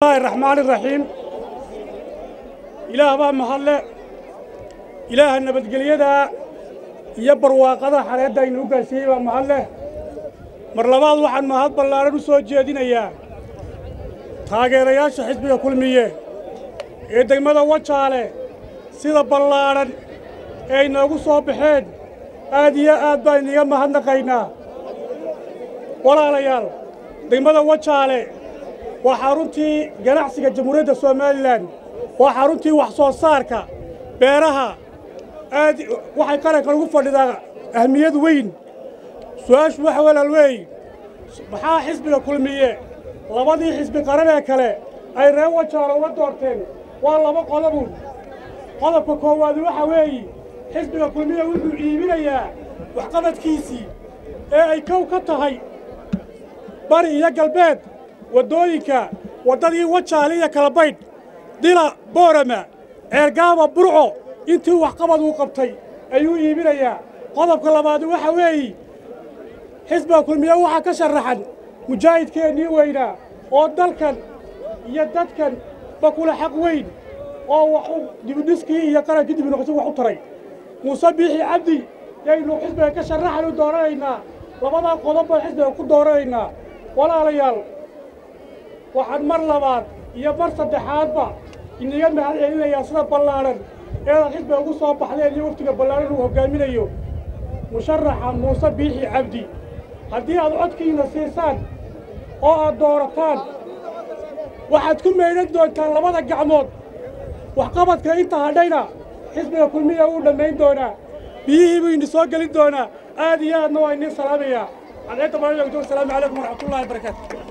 bismillaahi raxmaani raxiim ilaah baa mahadle ilaaha nabadgelyada iyo barwaaqada xareedda aynu u gaarsiiyey baa mahadleh mar labaad waxaan mahad ballaaran u soo jeedinayaa taageerayaasha xisbiga kulmiye ee degmada wajaale sida ballaadhan ee ay noogu soo baxeen. Aad iyo aad baan iniga mahadnaqaynaa. Walaalayaal degmada wajaale waa xaruntii ganacsiga jamhuuriyadda somalilan waa xaruntii wax soo saarka beeraha aad waxay qarankan ugu fadhidaa ahmiyad weyn su'aashu waxa walaal weey maxaa xisbiga kulmiye? Labadii xisbi qaran ee kale ay reer wajaale uga doorteen. Waa laba qodobun qodobka koowaadi waxa weeye xisbiga kulmiye wuxuu iibinayaa waxqabadkiisii ee ay kow ka tahay bari iyo galbeed waddooyinka waddadii wajaale iyo kalabaydh dila boorama ceergaaba burco intii waxqabad uu qabtay ayuu iibinayaa. Qodobka labaad waxa weeye xisbiga kulmiye waxaa ka sharaxan mujaahidkeennii weynaa oo dalkan iyo dadkan ba kula xaq weyn oo wax u dibudhiskii iyo qarankii dibinoqosi wax u taray. Muuse biixi cabdi yaynu xisbiga ka sharaxanu dooranaynaa labadaa qodob baan xisbiga ku dooranaynaa. Walaalayaal waxaan mar labaad iyo mar saddexaadba iniga mahad celinayaa sida ballaadhan eedaad xisbiga ugu soo baxdeen iyo waftiga ballaadhan uu hoggaaminayo. Musharaxa muuse biixi cabdi haddii aad codkiina siisaan oo aad doorataan waxaad ku meydhan doontaan labada gacmood. Waxqabadka inta hadhayna xisbiga kulmiya wuu dhammayn doonaa. Biyihii buu ini soo gelin doonaa. Aad iyo aadna waa iniin salaamayaa cadceedda baalajoogto wasalaamu calaykum waraxmatullahi wabarakaatu